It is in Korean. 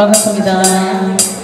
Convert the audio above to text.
반갑습니다.